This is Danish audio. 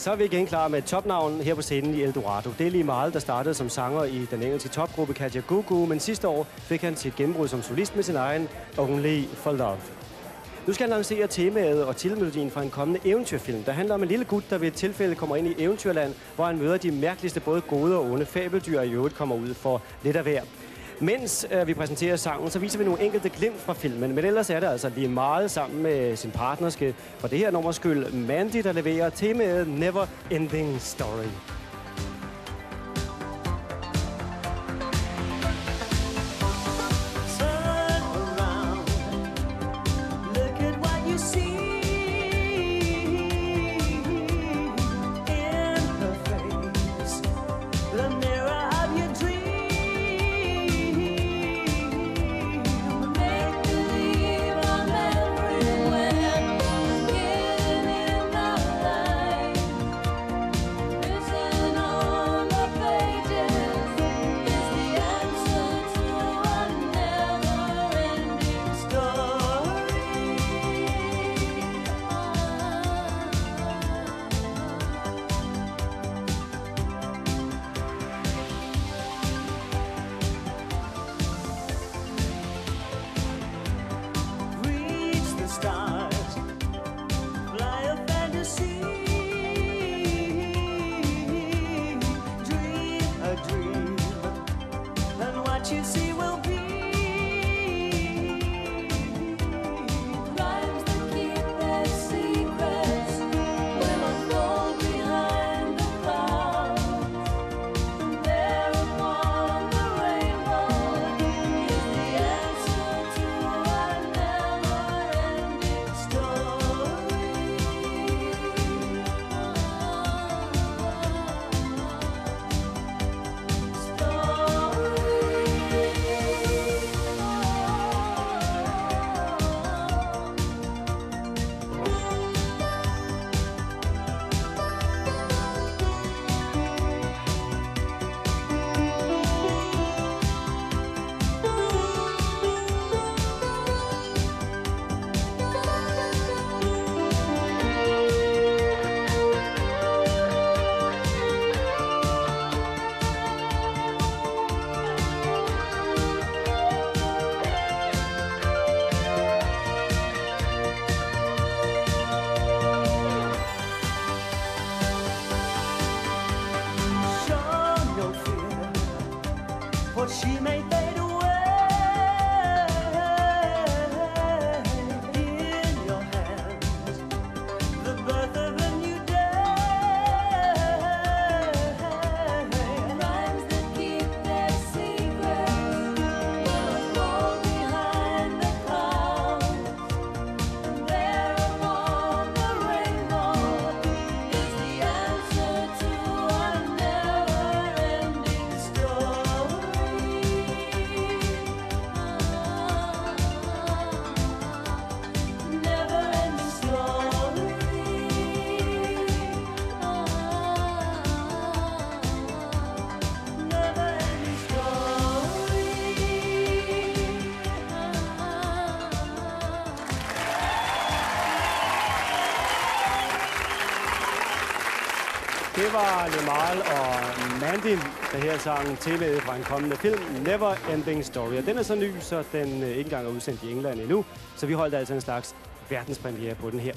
Så er vi igen klar med et topnavn her på scenen i Eldorado. Det er lige meget, der startede som sanger i den engelske topgruppe Katja Gugu, men sidste år fik han sit gennembrud som solist med sin egen Only for Love. Nu skal han lancere temaet og tilmelodien fra en kommende eventyrfilm, der handler om en lille gut, der ved et tilfælde kommer ind i eventyrland, hvor han møder de mærkeligste både gode og onde fabeldyr, og i øvrigt kommer ud for lidt af hver. Mens øh, vi præsenterer sangen, så viser vi nogle enkelte glimt fra filmen, men ellers er det altså lige meget sammen med sin partnerske for det her nummer skyld, Mandy, der leverer temaet Never Ending Story. You see 或许没对 Det var Lemal og Mandy, der her sang temaet øh, fra en kommende film, Never Ending Story. Og den er så ny, så den øh, ikke engang er udsendt i England endnu. Så vi holdt altså en slags verdenspremiere på den her.